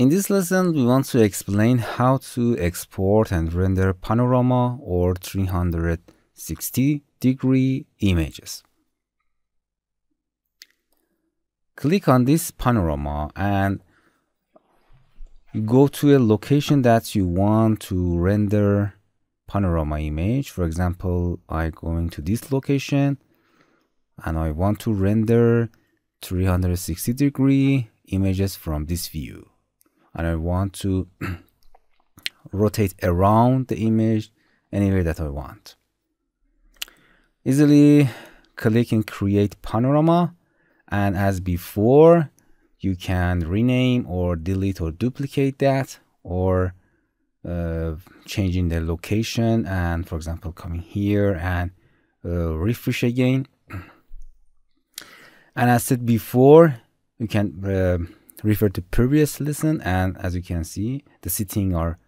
In this lesson, we want to explain how to export and render panorama or 360 degree images. Click on this panorama and go to a location that you want to render panorama image. For example, I going to this location and I want to render 360 degree images from this view and I want to rotate around the image anywhere that I want. Easily click and create panorama and as before you can rename or delete or duplicate that or uh, changing the location and for example coming here and uh, refresh again and as said before you can uh, refer to previous lesson and as you can see the setting are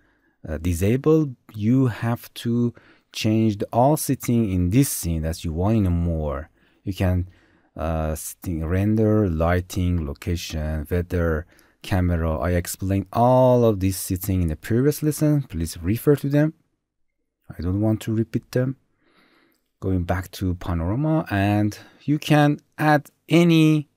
uh, disabled. You have to change the all setting in this scene that you want in more. You can uh, setting render lighting location weather camera. I explained all of these setting in the previous lesson please refer to them. I don't want to repeat them. Going back to panorama and you can add any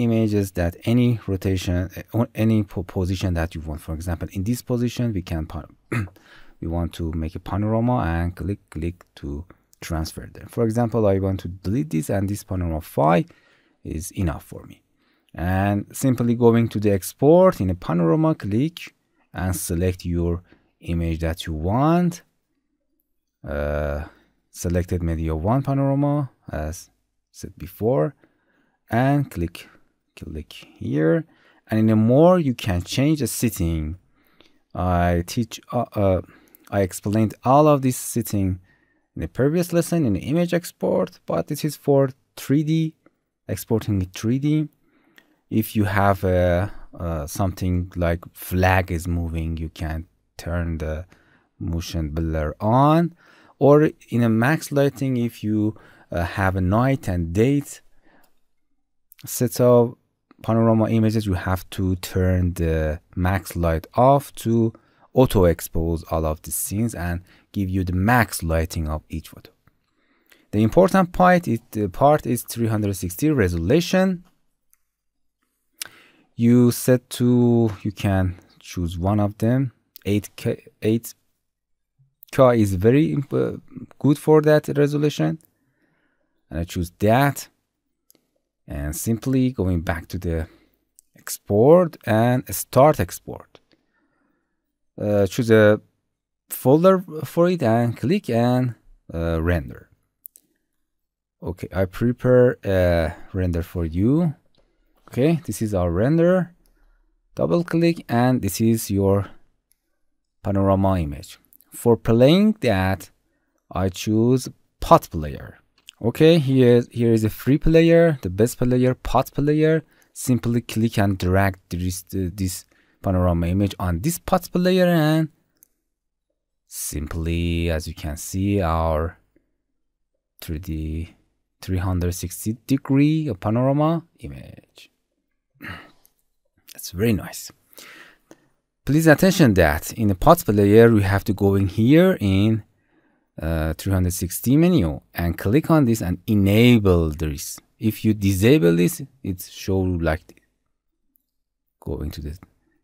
images that any rotation or any position that you want. For example in this position we can we want to make a panorama and click click to transfer them. For example i want to delete this and this panorama file is enough for me. And simply going to the export in a panorama click and select your image that you want. Uh, selected media one panorama as said before and click click here. And in the more you can change the setting i teach uh, uh, i explained all of this setting in the previous lesson in image export but this is for 3d exporting 3d if you have a, uh, something like flag is moving you can turn the motion blur on. Or in a max lighting if you uh, have a night and date setup panorama images you have to turn the max light off to auto expose all of the scenes and give you the max lighting of each photo. The important part is the part is 360 resolution. You set to you can choose one of them. 8k 8k is very uh, good for that resolution. And i choose that and simply going back to the export and start export. Uh, choose a folder for it and click and uh, render. Okay, I prepare a render for you. Okay, this is our render. Double click and this is your panorama image. For playing that, I choose pot player. Okay, here, here is a free player, the best player, pot player. Simply click and drag this, this panorama image on this pot player and simply, as you can see, our 3D 360 degree panorama image. That's very nice. Please attention that in the pot player, we have to go in here in uh, 360 menu and click on this and enable this. If you disable this, it show like this. Going to the,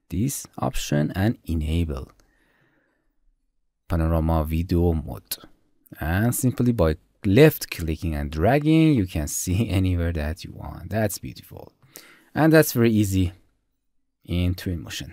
this option and enable panorama video mode. And simply by left clicking and dragging, you can see anywhere that you want. That's beautiful. And that's very easy in Twinmotion.